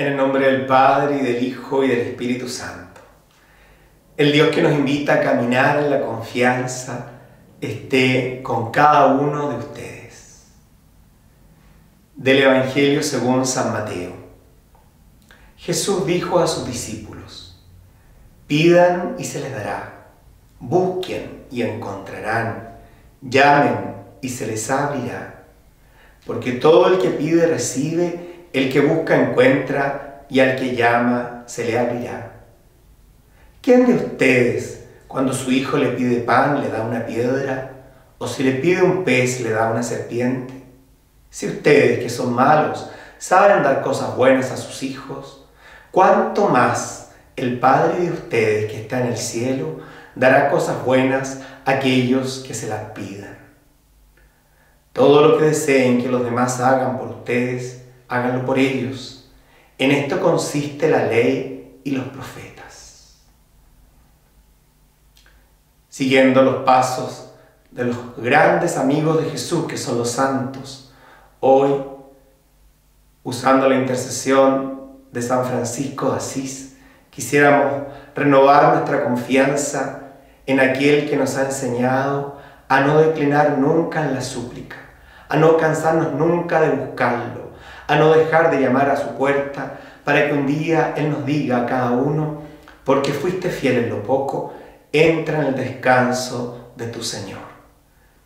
En el nombre del Padre y del Hijo y del Espíritu Santo. El Dios que nos invita a caminar en la confianza esté con cada uno de ustedes. Del Evangelio según San Mateo. Jesús dijo a sus discípulos, pidan y se les dará, busquen y encontrarán, llamen y se les abrirá, porque todo el que pide recibe, el que busca encuentra y al que llama se le abrirá. ¿Quién de ustedes, cuando su hijo le pide pan, le da una piedra? ¿O si le pide un pez, le da una serpiente? Si ustedes, que son malos, saben dar cosas buenas a sus hijos, ¿cuánto más el Padre de ustedes que está en el cielo dará cosas buenas a aquellos que se las pidan? Todo lo que deseen que los demás hagan por ustedes, háganlo por ellos. En esto consiste la ley y los profetas. Siguiendo los pasos de los grandes amigos de Jesús, que son los santos, hoy, usando la intercesión de San Francisco de Asís, quisiéramos renovar nuestra confianza en aquel que nos ha enseñado a no declinar nunca en la súplica, a no cansarnos nunca de buscarlo, a no dejar de llamar a su puerta para que un día Él nos diga a cada uno, porque fuiste fiel en lo poco, entra en el descanso de tu Señor.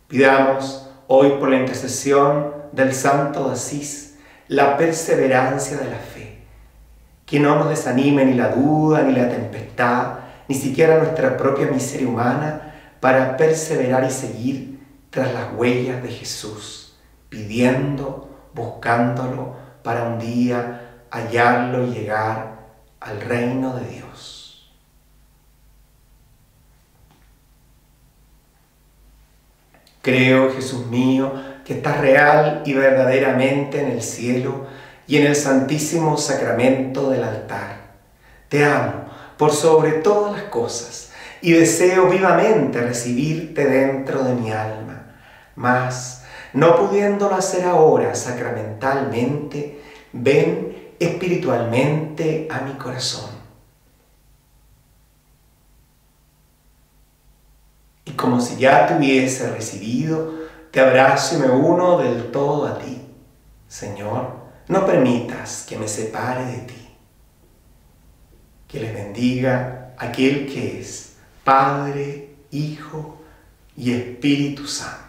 Pidamos hoy por la intercesión del Santo de Asís la perseverancia de la fe, que no nos desanime ni la duda, ni la tempestad, ni siquiera nuestra propia miseria humana, para perseverar y seguir tras las huellas de Jesús, pidiendo, buscándolo para un día hallarlo y llegar al reino de Dios. Creo, Jesús mío, que estás real y verdaderamente en el cielo y en el santísimo sacramento del altar. Te amo por sobre todas las cosas y deseo vivamente recibirte dentro de mi alma. Mas no pudiéndolo hacer ahora sacramentalmente, ven espiritualmente a mi corazón. Y como si ya te hubiese recibido, te abrazo y me uno del todo a ti. Señor, no permitas que me separe de ti. Que les bendiga aquel que es Padre, Hijo y Espíritu Santo.